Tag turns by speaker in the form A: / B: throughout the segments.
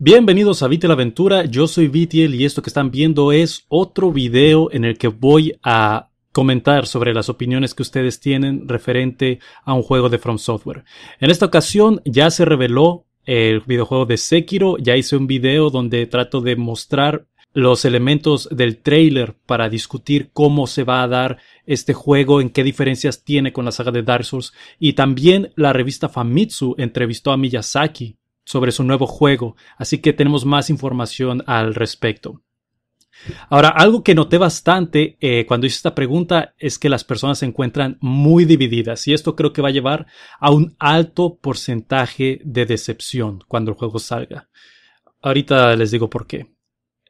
A: Bienvenidos a Vitiel Aventura, yo soy Vitiel y esto que están viendo es otro video en el que voy a comentar sobre las opiniones que ustedes tienen referente a un juego de From Software. En esta ocasión ya se reveló el videojuego de Sekiro, ya hice un video donde trato de mostrar los elementos del trailer para discutir cómo se va a dar este juego, en qué diferencias tiene con la saga de Dark Souls y también la revista Famitsu entrevistó a Miyazaki sobre su nuevo juego, así que tenemos más información al respecto. Ahora, algo que noté bastante eh, cuando hice esta pregunta es que las personas se encuentran muy divididas y esto creo que va a llevar a un alto porcentaje de decepción cuando el juego salga. Ahorita les digo por qué.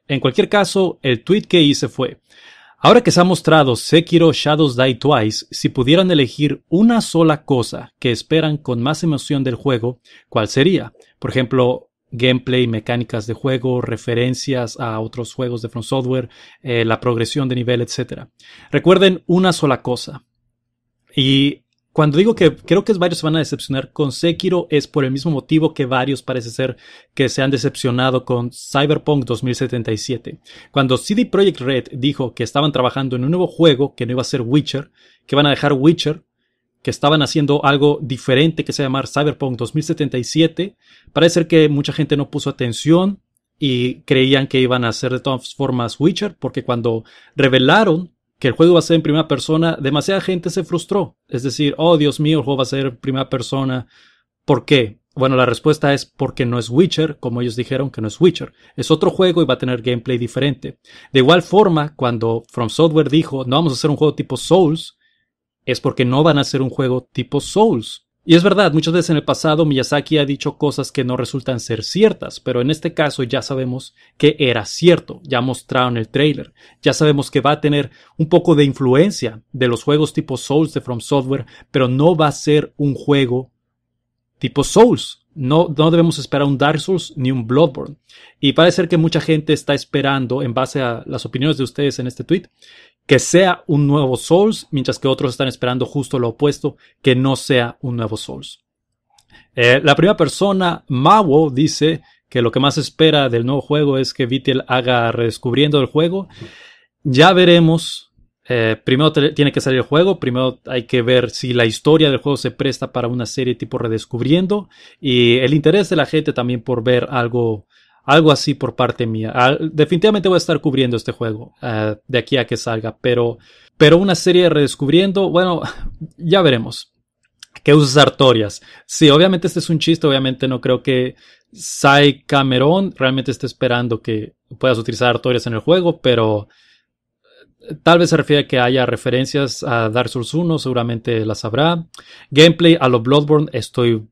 A: En cualquier caso, el tweet que hice fue, Ahora que se ha mostrado Sekiro Shadows Die Twice, si pudieran elegir una sola cosa que esperan con más emoción del juego, ¿cuál sería? Por ejemplo, gameplay, mecánicas de juego, referencias a otros juegos de From Software, eh, la progresión de nivel, etc. Recuerden una sola cosa. Y cuando digo que creo que varios se van a decepcionar con Sekiro es por el mismo motivo que varios parece ser que se han decepcionado con Cyberpunk 2077. Cuando CD Projekt Red dijo que estaban trabajando en un nuevo juego que no iba a ser Witcher, que van a dejar Witcher, que estaban haciendo algo diferente que se llama Cyberpunk 2077, parece ser que mucha gente no puso atención y creían que iban a hacer de todas formas Witcher, porque cuando revelaron que el juego va a ser en primera persona, demasiada gente se frustró. Es decir, oh Dios mío, el juego va a ser en primera persona. ¿Por qué? Bueno, la respuesta es porque no es Witcher, como ellos dijeron que no es Witcher. Es otro juego y va a tener gameplay diferente. De igual forma, cuando From Software dijo no vamos a hacer un juego tipo Souls, es porque no van a hacer un juego tipo Souls. Y es verdad, muchas veces en el pasado Miyazaki ha dicho cosas que no resultan ser ciertas, pero en este caso ya sabemos que era cierto, ya mostraron el trailer, ya sabemos que va a tener un poco de influencia de los juegos tipo Souls de From Software, pero no va a ser un juego tipo Souls. No, no debemos esperar un Dark Souls ni un Bloodborne. Y parece que mucha gente está esperando, en base a las opiniones de ustedes en este tweet, que sea un nuevo Souls, mientras que otros están esperando justo lo opuesto, que no sea un nuevo Souls. Eh, la primera persona, Mawo, dice que lo que más espera del nuevo juego es que Vitiel haga redescubriendo el juego. Ya veremos. Eh, primero tiene que salir el juego, primero hay que ver si la historia del juego se presta para una serie tipo redescubriendo y el interés de la gente también por ver algo algo así por parte mía. definitivamente voy a estar cubriendo este juego eh, de aquí a que salga, pero, pero una serie de redescubriendo, bueno, ya veremos. ¿Qué usas Artorias? Sí, obviamente este es un chiste, obviamente no creo que Sai Cameron realmente esté esperando que puedas utilizar Artorias en el juego, pero Tal vez se refiere a que haya referencias a Dark Souls 1, seguramente las habrá. Gameplay a lo Bloodborne, estoy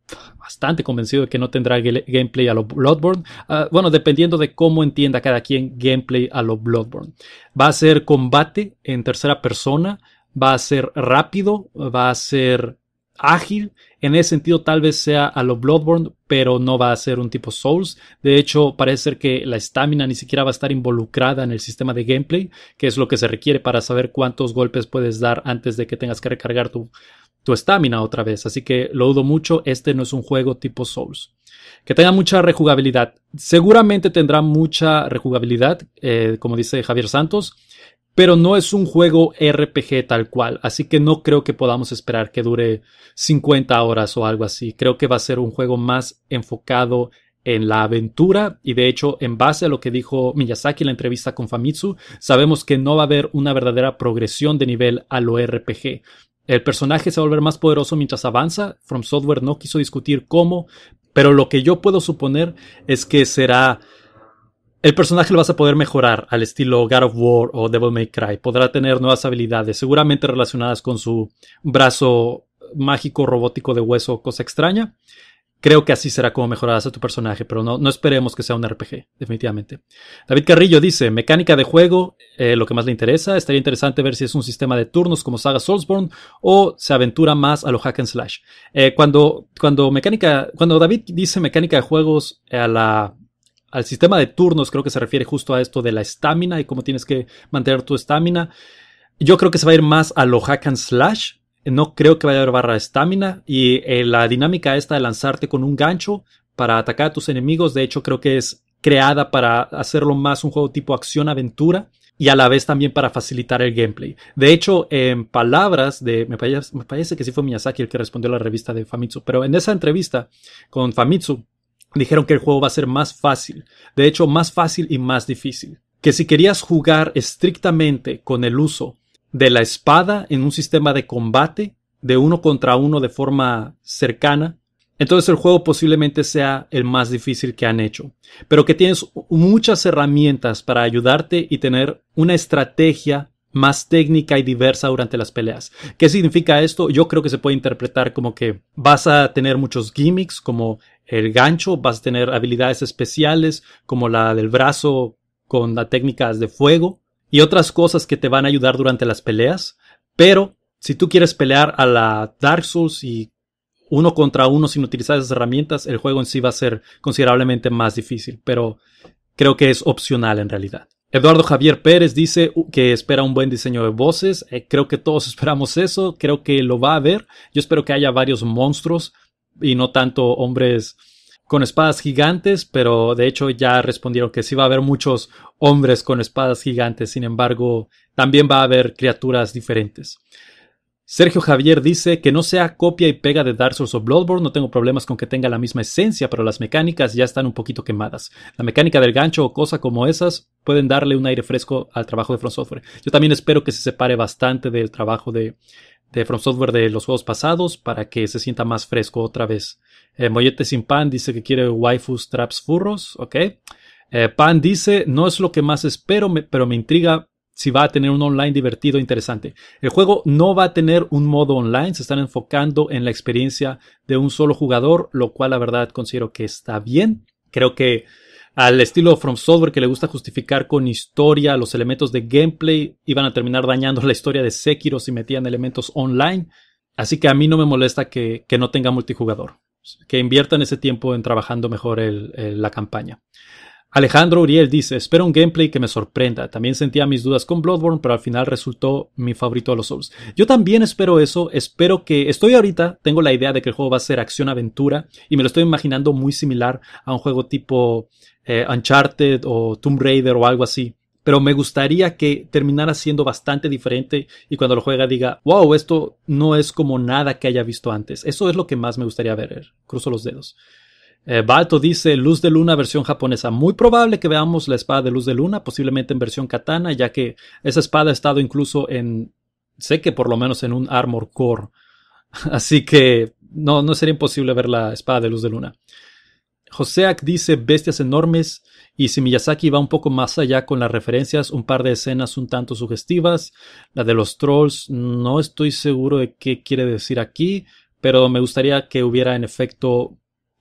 A: bastante convencido de que no tendrá gameplay a lo Bloodborne. Ah, bueno, dependiendo de cómo entienda cada quien gameplay a lo Bloodborne. Va a ser combate en tercera persona, va a ser rápido, va a ser ágil. En ese sentido, tal vez sea a lo Bloodborne, pero no va a ser un tipo Souls. De hecho, parece ser que la estamina ni siquiera va a estar involucrada en el sistema de gameplay, que es lo que se requiere para saber cuántos golpes puedes dar antes de que tengas que recargar tu estamina otra vez. Así que lo dudo mucho. Este no es un juego tipo Souls. Que tenga mucha rejugabilidad. Seguramente tendrá mucha rejugabilidad, eh, como dice Javier Santos pero no es un juego RPG tal cual, así que no creo que podamos esperar que dure 50 horas o algo así. Creo que va a ser un juego más enfocado en la aventura y de hecho en base a lo que dijo Miyazaki en la entrevista con Famitsu, sabemos que no va a haber una verdadera progresión de nivel a lo RPG. El personaje se va a volver más poderoso mientras avanza. From Software no quiso discutir cómo, pero lo que yo puedo suponer es que será el personaje lo vas a poder mejorar al estilo God of War o Devil May Cry. Podrá tener nuevas habilidades, seguramente relacionadas con su brazo mágico robótico de hueso, cosa extraña. Creo que así será como mejorarás a tu personaje, pero no, no esperemos que sea un RPG, definitivamente. David Carrillo dice, mecánica de juego, eh, lo que más le interesa. Estaría interesante ver si es un sistema de turnos como Saga Soulsborne o se aventura más a lo hack and slash. Eh, cuando, cuando, mecánica, cuando David dice mecánica de juegos a la, al sistema de turnos, creo que se refiere justo a esto de la estamina y cómo tienes que mantener tu estamina. Yo creo que se va a ir más a lo hack and slash. No creo que vaya a haber barra de estamina. Y eh, la dinámica esta de lanzarte con un gancho para atacar a tus enemigos, de hecho, creo que es creada para hacerlo más un juego tipo acción-aventura y a la vez también para facilitar el gameplay. De hecho, en palabras de, me parece, que sí fue Miyazaki el que respondió a la revista de Famitsu, pero en esa entrevista con Famitsu dijeron que el juego va a ser más fácil, de hecho más fácil y más difícil. Que si querías jugar estrictamente con el uso de la espada en un sistema de combate, de uno contra uno de forma cercana, entonces el juego posiblemente sea el más difícil que han hecho, pero que tienes muchas herramientas para ayudarte y tener una estrategia más técnica y diversa durante las peleas. ¿Qué significa esto? Yo creo que se puede interpretar como que vas a tener muchos gimmicks como el gancho, vas a tener habilidades especiales como la del brazo con las técnicas de fuego y otras cosas que te van a ayudar durante las peleas, pero si tú quieres pelear a la Dark Souls y uno contra uno sin utilizar esas herramientas, el juego en sí va a ser considerablemente más difícil, pero creo que es opcional en realidad. Eduardo Javier Pérez dice que espera un buen diseño de voces. Eh, creo que todos esperamos eso. Creo que lo va a haber. Yo espero que haya varios monstruos y no tanto hombres con espadas gigantes, pero de hecho ya respondieron que sí va a haber muchos hombres con espadas gigantes. Sin embargo, también va a haber criaturas diferentes. Sergio Javier dice que no sea copia y pega de Dark Souls o Bloodborne, no tengo problemas con que tenga la misma esencia, pero las mecánicas ya están un poquito quemadas. La mecánica del gancho o cosas como esas pueden darle un aire fresco al trabajo de From Software. Yo también espero que se separe bastante del trabajo de, de From Software de los juegos pasados para que se sienta más fresco otra vez. Eh, Mollete sin pan dice que quiere waifus traps furros, ok. Eh, pan dice, no es lo que más espero, pero me intriga si va a tener un online divertido e interesante. El juego no va a tener un modo online, se están enfocando en la experiencia de un solo jugador, lo cual la verdad considero que está bien. Creo que al estilo From Software que le gusta justificar con historia los elementos de gameplay, iban a terminar dañando la historia de Sekiro si metían elementos online. Así que a mí no me molesta que, no tenga multijugador. Que inviertan ese tiempo en trabajando mejor la campaña. Alejandro Uriel dice, espero un gameplay que me sorprenda. También sentía mis dudas con Bloodborne, pero al final resultó mi favorito de los Souls. Yo también espero eso, espero que estoy ahorita, tengo la idea de que el juego va a ser acción-aventura y me lo estoy imaginando muy similar a un juego tipo eh, Uncharted o Tomb Raider o algo así. Pero me gustaría que terminara siendo bastante diferente y cuando lo juega diga, wow, esto no es como nada que haya visto antes. Eso es lo que más me gustaría ver. Cruzo los dedos. Eh, Balto dice Luz de Luna versión japonesa. Muy probable que veamos la espada de Luz de Luna, posiblemente en versión katana, ya que esa espada ha estado incluso en, sé que por lo menos en un Armor Core. Así que no, no sería imposible ver la espada de Luz de Luna. Joseak dice bestias enormes y si Miyazaki va un poco más allá con las referencias, un par de escenas un tanto sugestivas. La de los trolls, no estoy seguro de qué quiere decir aquí, pero me gustaría que hubiera en efecto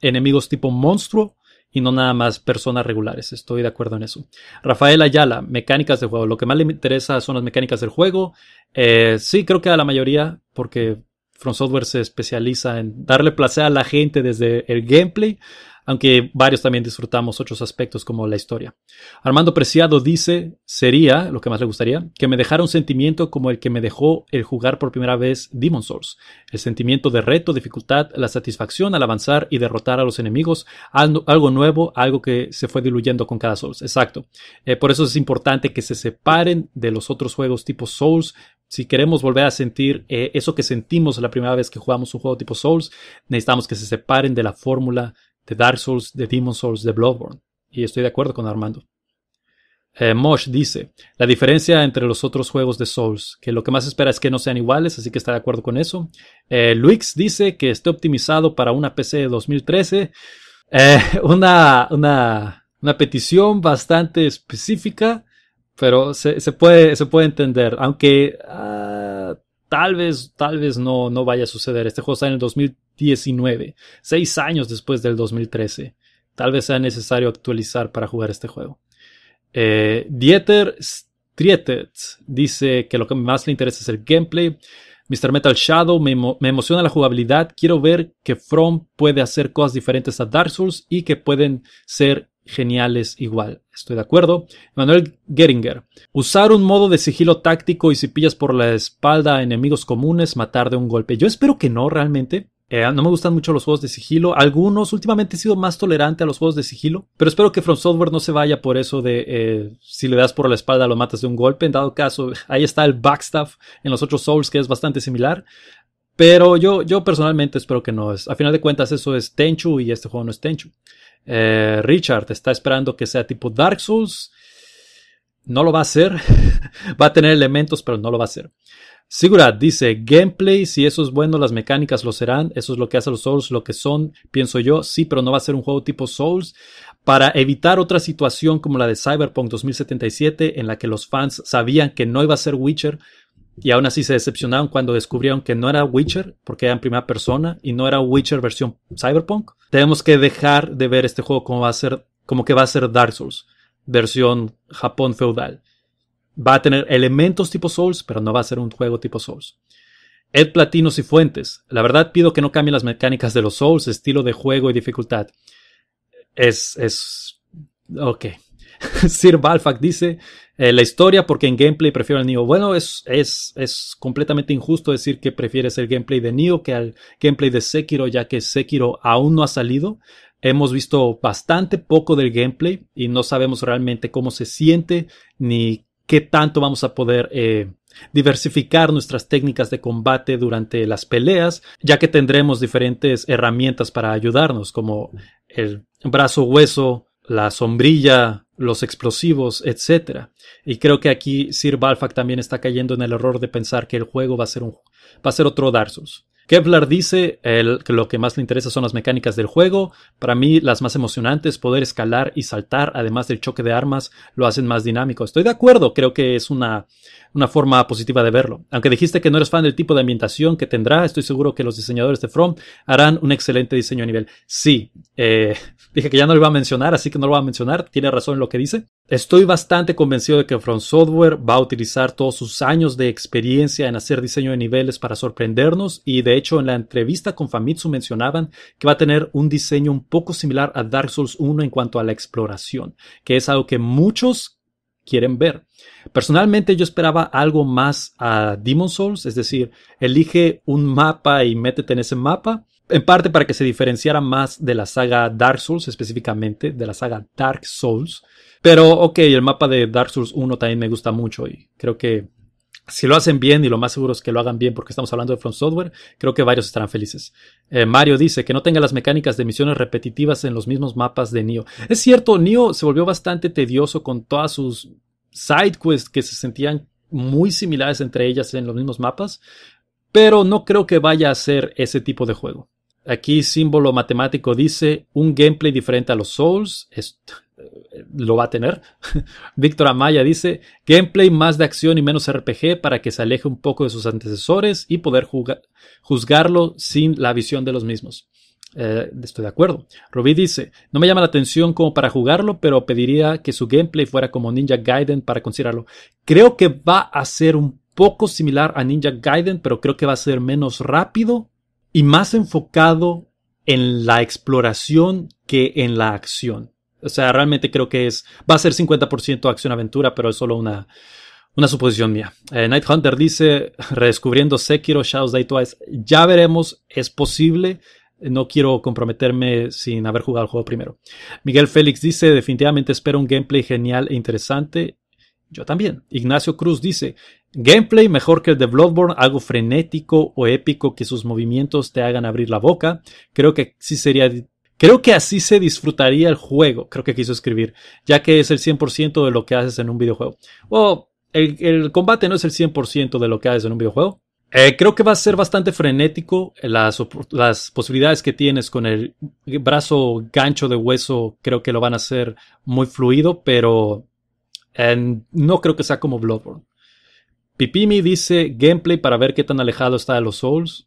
A: enemigos tipo monstruo y no nada más personas regulares. Estoy de acuerdo en eso. Rafael Ayala, mecánicas de juego. Lo que más le interesa son las mecánicas del juego. Eh, sí, creo que a la mayoría, porque From Software se especializa en darle placer a la gente desde el gameplay aunque varios también disfrutamos otros aspectos como la historia. Armando Preciado dice, sería, lo que más le gustaría, que me dejara un sentimiento como el que me dejó el jugar por primera vez Demon Souls. El sentimiento de reto, dificultad, la satisfacción al avanzar y derrotar a los enemigos, algo nuevo, algo que se fue diluyendo con cada Souls. Exacto. Eh, por eso es importante que se separen de los otros juegos tipo Souls, si queremos volver a sentir eh, eso que sentimos la primera vez que jugamos un juego tipo Souls, necesitamos que se separen de la fórmula de Dark Souls, de Demon Souls, de Bloodborne. Y estoy de acuerdo con Armando. Eh, Mosh dice, la diferencia entre los otros juegos de Souls, que lo que más espera es que no sean iguales, así que está de acuerdo con eso. Eh, Luix dice que esté optimizado para una PC de 2013. Eh, una, una, una petición bastante específica, pero se, puede, se puede entender, aunque uh, tal vez, tal vez no, no vaya a suceder. Este juego está en el 2019, seis años después del 2013. Tal vez sea necesario actualizar para jugar este juego. Eh, Dieter Strietet dice que lo que más le interesa es el gameplay. Mr. Metal Shadow, me, me, emociona la jugabilidad. Quiero ver que From puede hacer cosas diferentes a Dark Souls y que pueden ser geniales igual. Estoy de acuerdo. Manuel Geringer. Usar un modo de sigilo táctico y si pillas por la espalda a enemigos comunes, matar de un golpe. Yo espero que no realmente. Eh, no me gustan mucho los juegos de sigilo. Algunos últimamente he sido más tolerante a los juegos de sigilo. Pero espero que From Software no se vaya por eso de eh, si le das por la espalda lo matas de un golpe. En dado caso, ahí está el backstaff en los otros Souls que es bastante similar. Pero yo, yo personalmente espero que no. A final de cuentas, eso es Tenchu y este juego no es Tenchu. Eh, Richard está esperando que sea tipo Dark Souls. No lo va a hacer. va a tener elementos, pero no lo va a hacer. Sigurat dice, gameplay, si eso es bueno, las mecánicas lo serán, eso es lo que hace los Souls, lo que son, pienso yo, sí, pero no va a ser un juego tipo Souls, para evitar otra situación como la de Cyberpunk 2077, en la que los fans sabían que no iba a ser Witcher, y aún así se decepcionaron cuando descubrieron que no era Witcher, porque era en primera persona, y no era Witcher versión Cyberpunk. Tenemos que dejar de ver este juego como va a ser, como que va a ser Dark Souls, versión Japón feudal. Va a tener elementos tipo Souls, pero no va a ser un juego tipo Souls. Ed Platinos y Fuentes. La verdad pido que no cambien las mecánicas de los Souls, estilo de juego y dificultad. Es, es, ok. Sir Balfac dice, eh, la historia porque en gameplay prefiero al Neo. Bueno, es, es, es completamente injusto decir que prefieres el gameplay de Neo que al gameplay de Sekiro, ya que Sekiro aún no ha salido. Hemos visto bastante poco del gameplay y no sabemos realmente cómo se siente ni qué tanto vamos a poder eh, diversificar nuestras técnicas de combate durante las peleas, ya que tendremos diferentes herramientas para ayudarnos, como el brazo hueso, la sombrilla, los explosivos, etc. Y creo que aquí Sir Balfac también está cayendo en el error de pensar que el juego va a ser un va a ser otro Dark Souls. Kevlar dice que lo que más le interesa son las mecánicas del juego. Para mí, las más emocionantes, poder escalar y saltar, además del choque de armas, lo hacen más dinámico. Estoy de acuerdo, creo que es una, una forma positiva de verlo. Aunque dijiste que no eres fan del tipo de ambientación que tendrá, estoy seguro que los diseñadores de From harán un excelente diseño a nivel. Sí, eh, dije que ya no lo iba a mencionar, así que no lo voy a mencionar. Tiene razón en lo que dice. Estoy bastante convencido de que From Software va a utilizar todos sus años de experiencia en hacer diseño de niveles para sorprendernos y de hecho en la entrevista con Famitsu mencionaban que va a tener un diseño un poco similar a Dark Souls 1 en cuanto a la exploración, que es algo que muchos quieren ver. Personalmente yo esperaba algo más a Demon Souls, es decir, elige un mapa y métete en ese mapa en parte para que se diferenciara más de la saga Dark Souls específicamente, de la saga Dark Souls, pero ok, el mapa de Dark Souls 1 también me gusta mucho y creo que si lo hacen bien, y lo más seguro es que lo hagan bien porque estamos hablando de From Software, creo que varios estarán felices. Eh, Mario dice que no tenga las mecánicas de misiones repetitivas en los mismos mapas de Nioh. Es cierto, Nioh se volvió bastante tedioso con todas sus side quests que se sentían muy similares entre ellas en los mismos mapas, pero no creo que vaya a ser ese tipo de juego. Aquí símbolo matemático dice un gameplay diferente a los Souls. Lo va a tener. Víctor Amaya dice gameplay más de acción y menos RPG para que se aleje un poco de sus antecesores y poder juzgarlo sin la visión de los mismos. Eh, estoy de acuerdo. Rubí dice, no me llama la atención como para jugarlo, pero pediría que su gameplay fuera como Ninja Gaiden para considerarlo. Creo que va a ser un poco similar a Ninja Gaiden, pero creo que va a ser menos rápido y más enfocado en la exploración que en la acción. O sea, realmente creo que es, va a ser 50% acción-aventura, pero es solo una, una suposición mía. Eh, Night Hunter dice, redescubriendo Sekiro, Shadows Die Twice. Ya veremos, es posible. No quiero comprometerme sin haber jugado el juego primero. Miguel Félix dice, definitivamente espero un gameplay genial e interesante. Yo también. Ignacio Cruz dice, gameplay mejor que el de Bloodborne, algo frenético o épico que sus movimientos te hagan abrir la boca. Creo que sí sería Creo que así se disfrutaría el juego, creo que quiso escribir, ya que es el 100% de lo que haces en un videojuego. O el, combate no es el 100% de lo que haces en un videojuego. Eh, creo que va a ser bastante frenético. Las, posibilidades que tienes con el brazo gancho de hueso creo que lo van a hacer muy fluido, pero eh, no creo que sea como Bloodborne. Pipimi dice gameplay para ver qué tan alejado está de los Souls.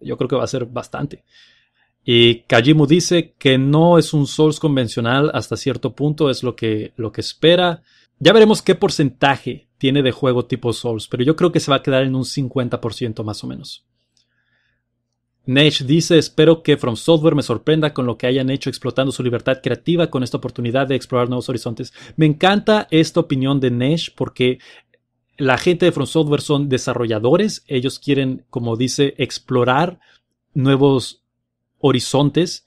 A: Yo creo que va a ser bastante. Y Kajimu dice que no es un Souls convencional hasta cierto punto, es lo que, lo que espera. Ya veremos qué porcentaje tiene de juego tipo Souls, pero yo creo que se va a quedar en un 50% más o menos. Nesh dice, espero que From Software me sorprenda con lo que hayan hecho explotando su libertad creativa con esta oportunidad de explorar nuevos horizontes. Me encanta esta opinión de Nesh porque la gente de From Software son desarrolladores, ellos quieren, como dice, explorar nuevos horizontes,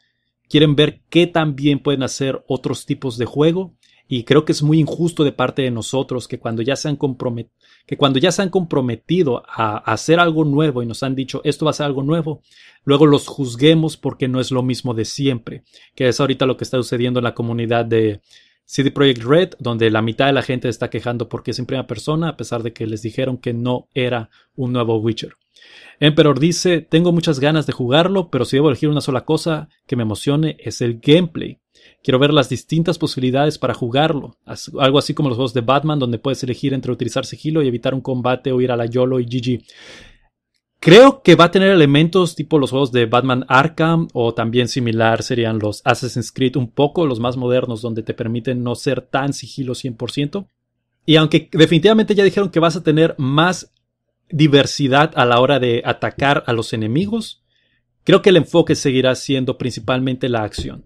A: quieren ver qué también pueden hacer otros tipos de juego y creo que es muy injusto de parte de nosotros que cuando ya se han, que cuando ya se han comprometido a, hacer algo nuevo y nos han dicho esto va a ser algo nuevo, luego los juzguemos porque no es lo mismo de siempre, que es ahorita lo que está sucediendo en la comunidad de CD Projekt Red, donde la mitad de la gente está quejando porque es en primera persona, a pesar de que les dijeron que no era un nuevo Witcher. Emperor dice, tengo muchas ganas de jugarlo, pero si debo elegir una sola cosa que me emocione es el gameplay. Quiero ver las distintas posibilidades para jugarlo. Algo así como los juegos de Batman, donde puedes elegir entre utilizar sigilo y evitar un combate o ir a la YOLO y GG. Creo que va a tener elementos tipo los juegos de Batman Arkham o también similar serían los Assassin's Creed un poco, los más modernos, donde te permiten no ser tan sigilo 100%. Y aunque definitivamente ya dijeron que vas a tener más diversidad a la hora de atacar a los enemigos, creo que el enfoque seguirá siendo principalmente la acción.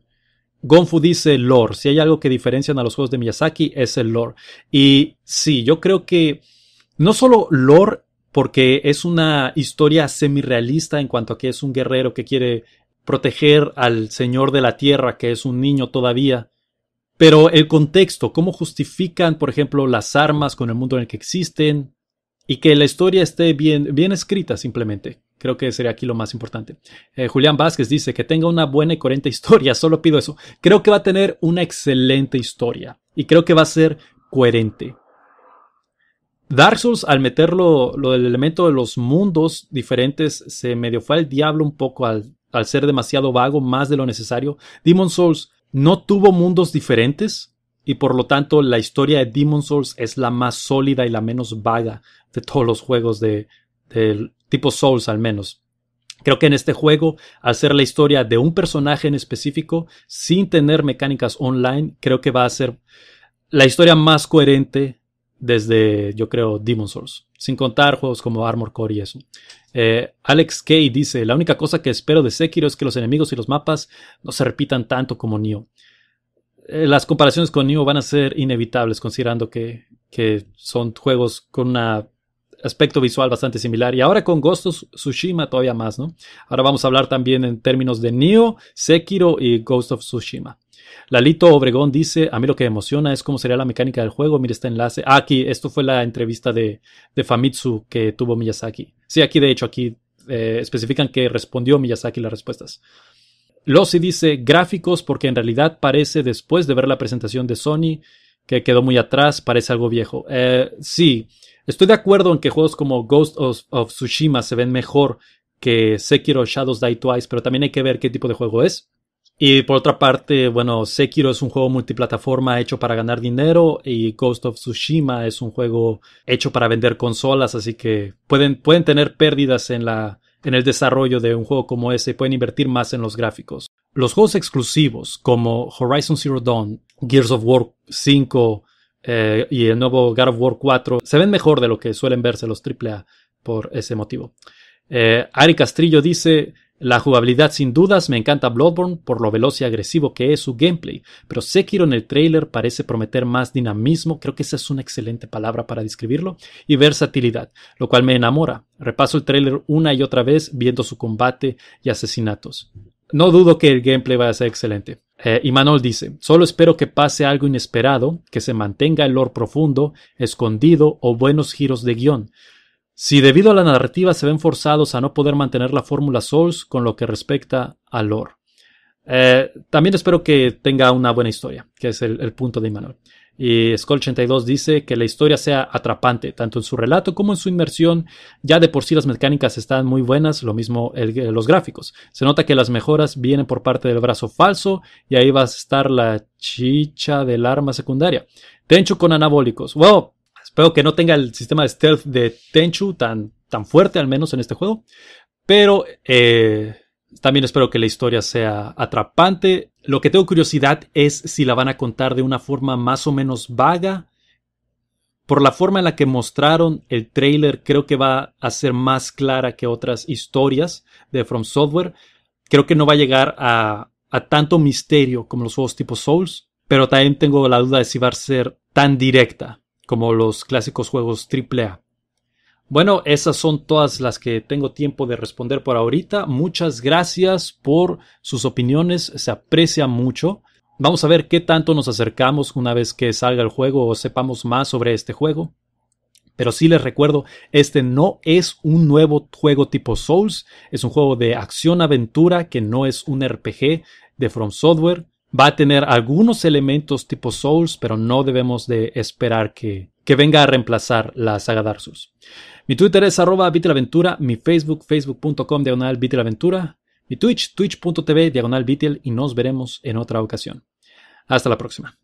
A: Gonfu dice lore. Si hay algo que diferencian a los juegos de Miyazaki es el lore. Y sí, yo creo que no solo lore, porque es una historia semi-realista en cuanto a que es un guerrero que quiere proteger al señor de la tierra, que es un niño todavía. Pero el contexto, cómo justifican, por ejemplo, las armas con el mundo en el que existen, y que la historia esté bien, bien escrita simplemente. Creo que sería aquí lo más importante. Eh, Julián Vázquez dice que tenga una buena y coherente historia, solo pido eso. Creo que va a tener una excelente historia y creo que va a ser coherente. Dark Souls, al meterlo lo del elemento de los mundos diferentes, se medio fue al diablo un poco al, al ser demasiado vago, más de lo necesario. Demon Souls no tuvo mundos diferentes, y por lo tanto la historia de Demon Souls es la más sólida y la menos vaga de todos los juegos de, del tipo Souls al menos. Creo que en este juego, al ser la historia de un personaje en específico, sin tener mecánicas online, creo que va a ser la historia más coherente desde, yo creo, Demon Souls. Sin contar juegos como Armor Core y eso. Eh, Alex Kay dice, la única cosa que espero de Sekiro es que los enemigos y los mapas no se repitan tanto como Nioh. Eh, las comparaciones con Nioh van a ser inevitables considerando que, que son juegos con un aspecto visual bastante similar y ahora con Ghost of Tsushima todavía más, ¿no? Ahora vamos a hablar también en términos de Nioh, Sekiro y Ghost of Tsushima. Lalito Obregón dice, a mí lo que me emociona es cómo sería la mecánica del juego. Mira este enlace. Ah, aquí, esto fue la entrevista de, de Famitsu que tuvo Miyazaki. Sí, aquí de hecho, aquí eh, especifican que respondió Miyazaki las respuestas. Lossi dice gráficos porque en realidad parece después de ver la presentación de Sony que quedó muy atrás, parece algo viejo. Eh, sí, estoy de acuerdo en que juegos como Ghost of, Tsushima se ven mejor que Sekiro Shadows Die Twice, pero también hay que ver qué tipo de juego es. Y por otra parte, bueno, Sekiro es un juego multiplataforma hecho para ganar dinero y Ghost of Tsushima es un juego hecho para vender consolas, así que pueden, pueden tener pérdidas en la, en el desarrollo de un juego como ese pueden invertir más en los gráficos. Los juegos exclusivos como Horizon Zero Dawn, Gears of War 5 eh, y el nuevo God of War 4 se ven mejor de lo que suelen verse los AAA por ese motivo. Eh, Ari Castrillo dice, la jugabilidad sin dudas, me encanta Bloodborne por lo veloz y agresivo que es su gameplay, pero Sekiro en el trailer parece prometer más dinamismo, creo que esa es una excelente palabra para describirlo, y versatilidad, lo cual me enamora. Repaso el trailer una y otra vez viendo su combate y asesinatos. No dudo que el gameplay vaya a ser excelente. Eh, y Manol dice, solo espero que pase algo inesperado, que se mantenga el lore profundo, escondido o buenos giros de guion. Si debido a la narrativa se ven forzados a no poder mantener la fórmula Souls con lo que respecta al lore. Eh, también espero que tenga una buena historia, que es el, punto de Immanuel. Y Skull82 dice que la historia sea atrapante, tanto en su relato como en su inmersión. Ya de por sí las mecánicas están muy buenas, lo mismo los gráficos. Se nota que las mejoras vienen por parte del brazo falso y ahí va a estar la chicha del arma secundaria. Tencho con anabólicos. Wow, Espero que no tenga el sistema de stealth de Tenchu tan, tan fuerte, al menos en este juego. Pero eh, también espero que la historia sea atrapante. Lo que tengo curiosidad es si la van a contar de una forma más o menos vaga. Por la forma en la que mostraron el trailer, creo que va a ser más clara que otras historias de From Software. Creo que no va a llegar a, a tanto misterio como los juegos tipo Souls, pero también tengo la duda de si va a ser tan directa como los clásicos juegos AAA. Bueno, esas son todas las que tengo tiempo de responder por ahorita. Muchas gracias por sus opiniones, se aprecia mucho. Vamos a ver qué tanto nos acercamos una vez que salga el juego o sepamos más sobre este juego. Pero sí les recuerdo, este no es un nuevo juego tipo Souls, es un juego de acción-aventura que no es un RPG de From Software. Va a tener algunos elementos tipo Souls, pero no debemos de esperar que, que venga a reemplazar la saga Dark. Mi Twitter es arroba Aventura, mi Facebook, facebook.com diagonal Aventura, mi Twitch, twitch.tv diagonal y nos veremos en otra ocasión. Hasta la próxima.